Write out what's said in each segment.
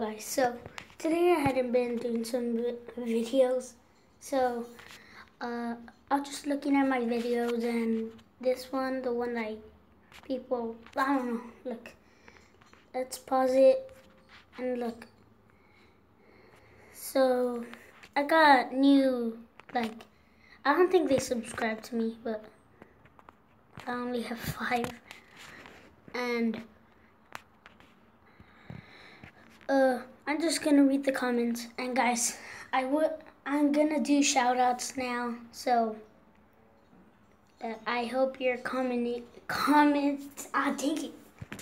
Guys. So today I hadn't been doing some videos, so uh, I was just looking at my videos, and this one, the one like people, I don't know. Look, let's pause it and look. So I got new like I don't think they subscribe to me, but I only have five, and uh, I'm just gonna read the comments. And guys, I would I'm gonna do shout outs now. So uh, I hope your comment comment ah take it.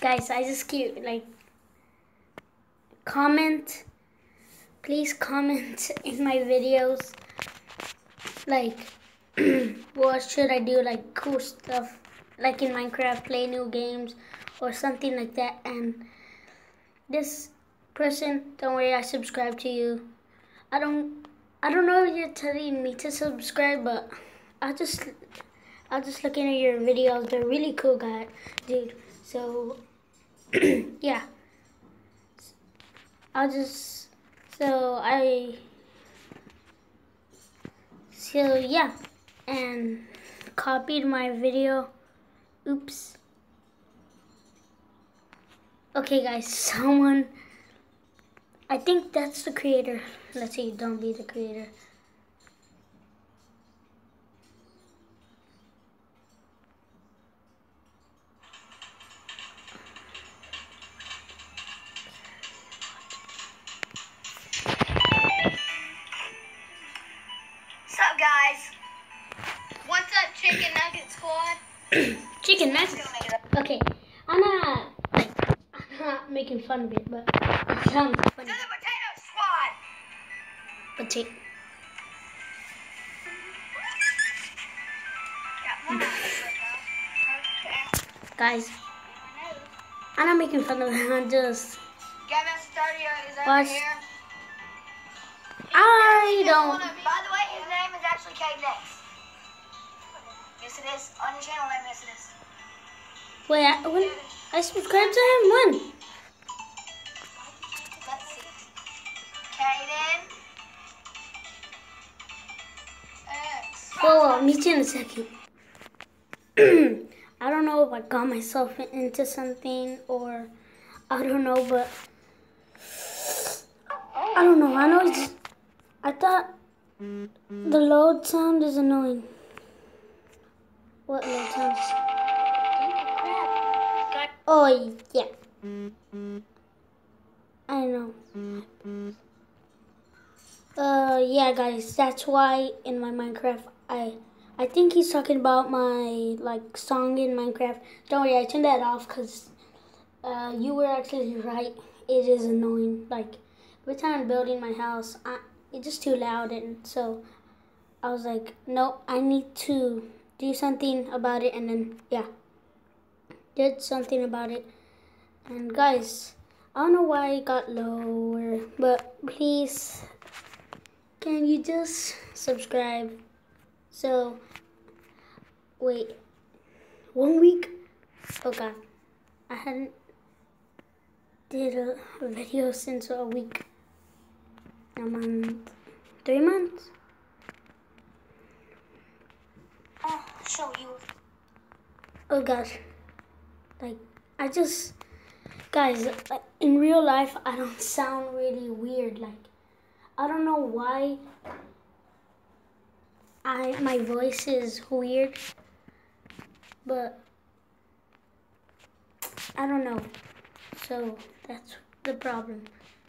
Guys, I just keep like comment please comment in my videos like what should I do like cool stuff like in Minecraft play new games or something like that and this person, don't worry, I subscribe to you. I don't, I don't know if you're telling me to subscribe, but I just, I just looking at your videos. They're really cool, guy, dude. So, yeah. I'll just, so I, so yeah, and copied my video. Oops. Okay, guys, someone I think that's the creator. Let's see, don't be the creator. Making fun of it, but it sounds funny. To the Potato Squad! Potato. Yeah, one Guys, I'm not making fun of it. I'm just Gavin Stadio is over Watch. here. I don't. By the way, his name is actually K Next. Yes, it is. On your channel name, yes, it is. Wait, I, when I subscribed to him when? Whoa, meet you in a second. I don't know if I got myself into something or I don't know, but I don't know. I know it's. I thought the load sound is annoying. What load sound? Oh yeah. I know. Uh yeah guys, that's why in my Minecraft I I think he's talking about my like song in Minecraft. Don't worry, I turned that off cuz uh you were actually right. It is annoying. Like every time I'm building my house, I, it's just too loud and so I was like, "Nope, I need to do something about it." And then yeah. Did something about it. And guys, I don't know why it got lower, but please, can you just subscribe? So, wait, one week? Oh god, I hadn't did a video since a week, a month, three months. I'll show you. Oh gosh, like I just, guys, in real life, I don't sound really weird. Like, I don't know why. I my voice is weird, but I don't know. So that's the problem.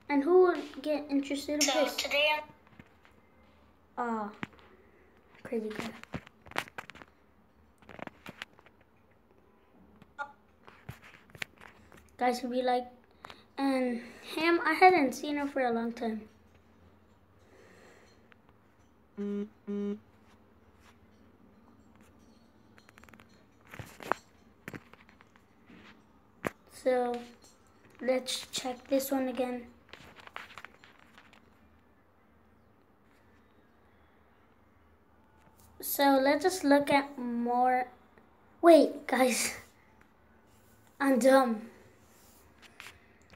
And who would get interested in this? today Ah, crazy guy. Guys would be like, and him, I hadn't seen him for a long time. So let's check this one again. So let's just look at more. Wait, guys. I'm dumb.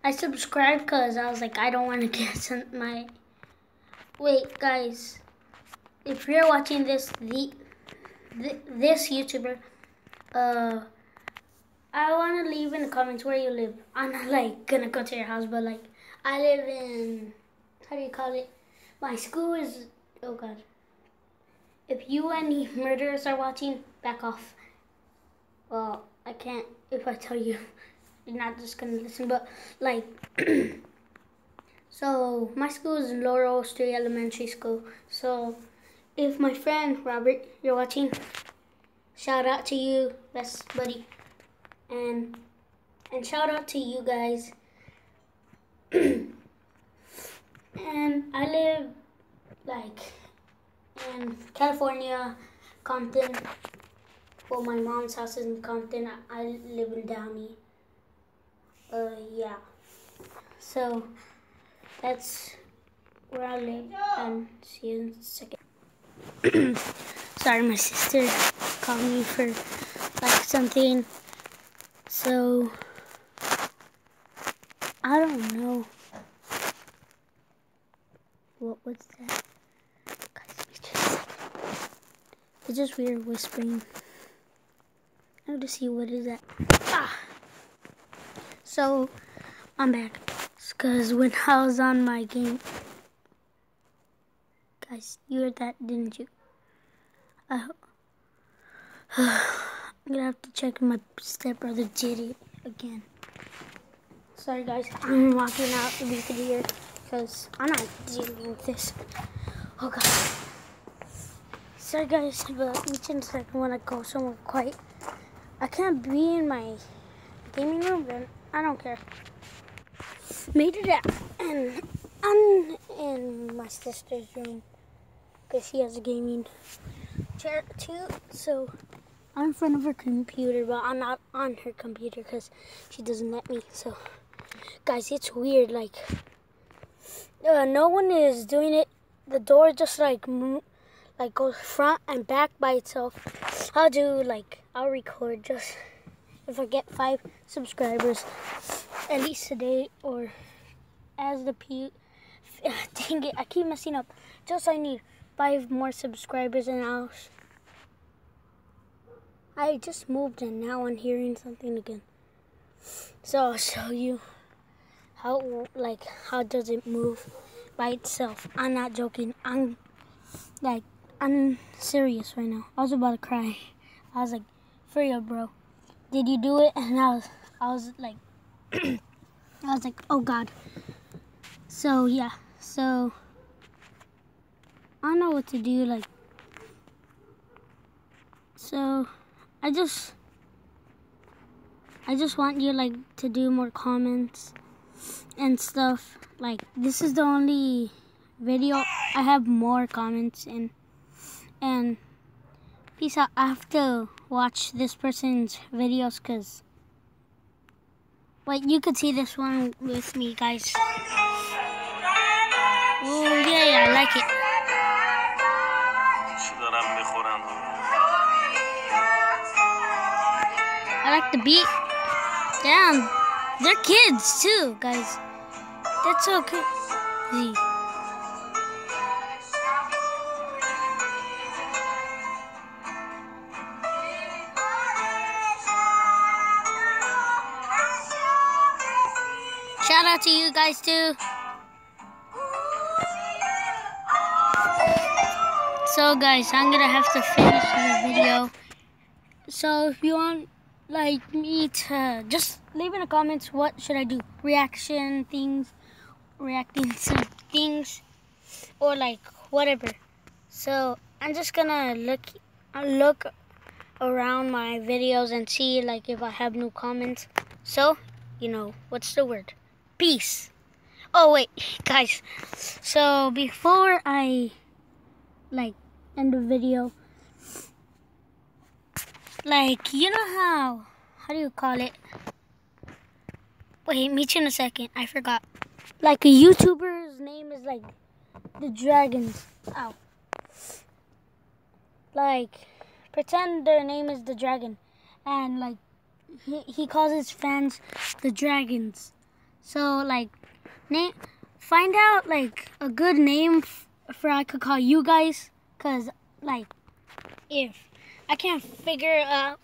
I subscribed because I was like, I don't want to get sent my. Wait, guys. If you're watching this, the, this YouTuber, uh, I want to leave in the comments where you live. I'm not like gonna go to your house, but like, I live in. How do you call it? My school is. Oh God. If you any murderers are watching, back off. Well, I can't if I tell you. You're not just gonna listen, but like, so my school is Laurel Street Elementary School. So if my friend Robert, you're watching, shout out to you, best buddy, and and shout out to you guys. and I live like in California, Compton. Well, my mom's house is in Compton. I, live in Downey. Uh, yeah. So that's where I live. And see you in a second. Sorry, my sister called me for like something. So I don't know. What was that? Guys, it's just weird whispering. I have to see what is that. Ah. So I'm back. Cause when I was on my game, you heard that, didn't you? I, I'm gonna have to check my stepbrother it again. Sorry guys, I'm walking out the beacon here because I'm not dealing with this. Oh god. Sorry guys, but each and second when I go somewhere quiet, I can't be in my gaming room, but I don't care. Made it out, and I'm in my sister's room because she has a gaming chair too. So I'm in front of her computer, but I'm not on her computer because she doesn't let me. So, guys, it's weird. Like, uh, no one is doing it. The door just like like goes front and back by itself. I'll do like I'll record just if I get five subscribers at least today or as the P dang it I keep messing up just I need five more subscribers and I'll I just moved and now I'm hearing something again so I'll show you how like how does it move by itself I'm not joking I'm like I'm serious right now. I was about to cry. I was like, for real, bro. Did you do it? And I was, I was like, I was like, oh God. So yeah, so I don't know what to do. Like, so I just, I just want you like to do more comments and stuff. Like, this is the only video I have more comments in and peace out. I have to watch this person's videos because, wait, you could see this one with me, guys. Oh, yeah, yeah, I like it. I like the beat. Damn, they're kids too, guys. That's so crazy. Shout out to you guys too. So guys, I'm gonna have to finish the video. So if you want like me to just leave in the comments what should I do? Reaction things, reacting to things, or like whatever. So I'm just gonna look look around my videos and see like if I have new comments. So, you know, what's the word? peace. Oh wait, guys. So before I like end the video, like you know how how do you call it? Wait, meet you in a second. I forgot. Like a YouTuber's name is like the Dragons. Ow. Like pretend their name is the Dragon, and like he he calls his fans the Dragons. So like, name, find out like a good name for I could call you guys, cause like, if I can't figure out,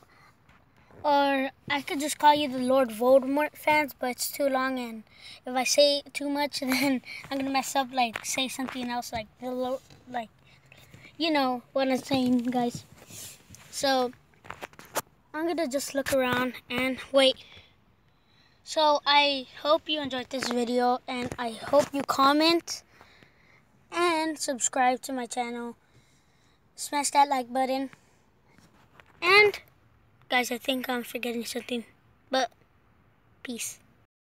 or I could just call you the Lord Voldemort fans, but it's too long, and if I say too much, then I'm gonna mess up. Like, say something else, like the Lord, like, you know what I'm saying, guys. So I'm gonna just look around and wait. So I hope you enjoyed this video and I hope you comment and subscribe to my channel. Smash that like button. And guys, I think I'm forgetting something. But peace.